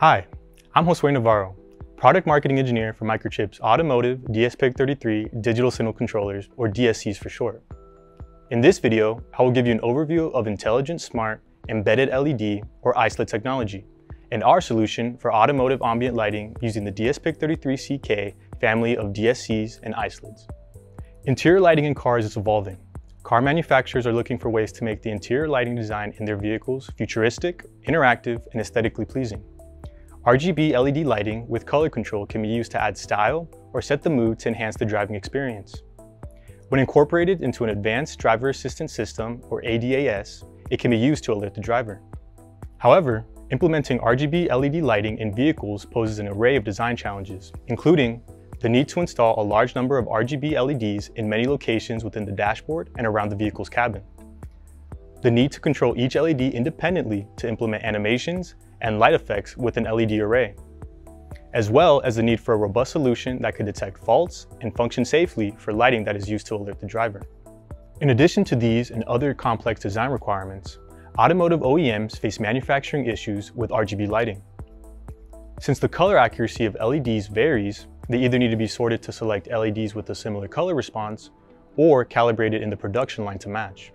Hi, I'm Josue Navarro, Product Marketing Engineer for Microchip's Automotive DSPIC33 Digital Signal Controllers, or DSCs for short. In this video, I will give you an overview of Intelligent Smart Embedded LED, or ISELED technology, and our solution for automotive ambient lighting using the DSPIC33CK family of DSCs and ISELEDs. Interior lighting in cars is evolving. Car manufacturers are looking for ways to make the interior lighting design in their vehicles futuristic, interactive, and aesthetically pleasing. RGB LED lighting with color control can be used to add style or set the mood to enhance the driving experience. When incorporated into an advanced driver assistance system, or ADAS, it can be used to alert the driver. However, implementing RGB LED lighting in vehicles poses an array of design challenges, including the need to install a large number of RGB LEDs in many locations within the dashboard and around the vehicle's cabin, the need to control each LED independently to implement animations and light effects with an LED array, as well as the need for a robust solution that could detect faults and function safely for lighting that is used to alert the driver. In addition to these and other complex design requirements, automotive OEMs face manufacturing issues with RGB lighting. Since the color accuracy of LEDs varies, they either need to be sorted to select LEDs with a similar color response or calibrated in the production line to match.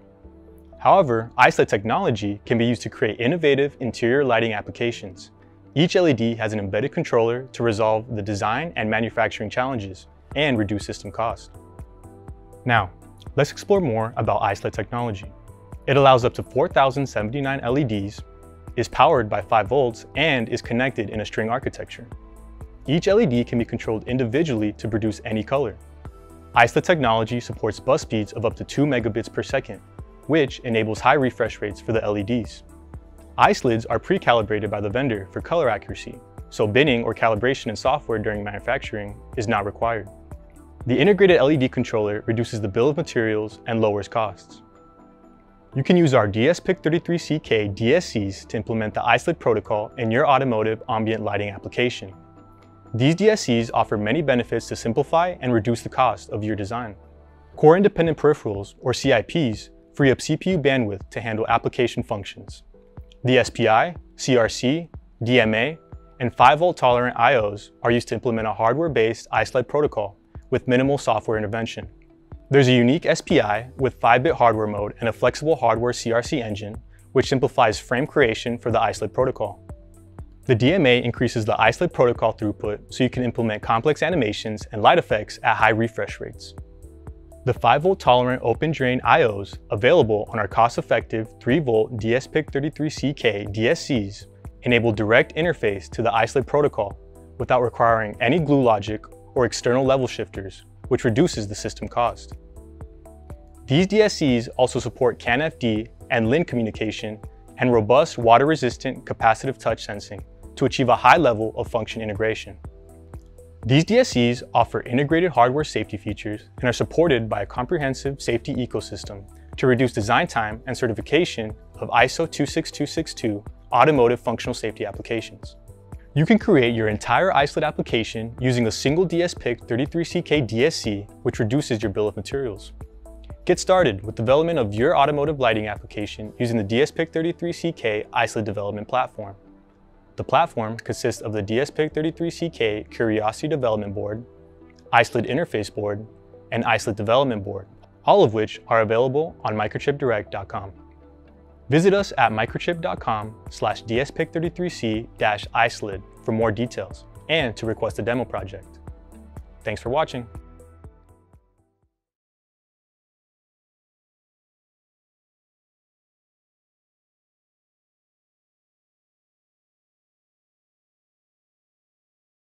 However, ISELED technology can be used to create innovative interior lighting applications. Each LED has an embedded controller to resolve the design and manufacturing challenges and reduce system cost. Now, let's explore more about ISELED technology. It allows up to 4,079 LEDs, is powered by 5 volts, and is connected in a string architecture. Each LED can be controlled individually to produce any color. ISELED technology supports bus speeds of up to 2 megabits per second, which enables high refresh rates for the LEDs. ISELEDs are pre-calibrated by the vendor for color accuracy, so binning or calibration in software during manufacturing is not required. The integrated LED controller reduces the bill of materials and lowers costs. You can use our DSPIC33CK DSCs to implement the ISELED protocol in your automotive ambient lighting application. These DSCs offer many benefits to simplify and reduce the cost of your design. Core Independent Peripherals, or CIPs, free up CPU bandwidth to handle application functions. The SPI, CRC, DMA, and 5-volt tolerant IOs are used to implement a hardware-based ISELED protocol with minimal software intervention. There's a unique SPI with 5-bit hardware mode and a flexible hardware CRC engine, which simplifies frame creation for the ISELED protocol. The DMA increases the ISELED protocol throughput so you can implement complex animations and light effects at high refresh rates. The 5-volt tolerant open drain IOs available on our cost-effective 3-volt DSPIC33CK DSCs enable direct interface to the ISELED protocol without requiring any glue logic or external level shifters, which reduces the system cost. These DSCs also support CAN-FD and LIN communication and robust water-resistant capacitive touch sensing to achieve a high level of function integration. These DSCs offer integrated hardware safety features and are supported by a comprehensive safety ecosystem to reduce design time and certification of ISO 26262 automotive functional safety applications. You can create your entire ISELED application using a single DSPIC 33CK DSC, which reduces your bill of materials. Get started with development of your automotive lighting application using the DSPIC 33CK ISELED development platform. The platform consists of the DSPIC33CK Curiosity Development Board, ISELED Interface Board, and ISELED Development Board, all of which are available on microchipdirect.com. Visit us at microchip.com slash dspic33c-iseled for more details and to request a demo project. Thanks for watching.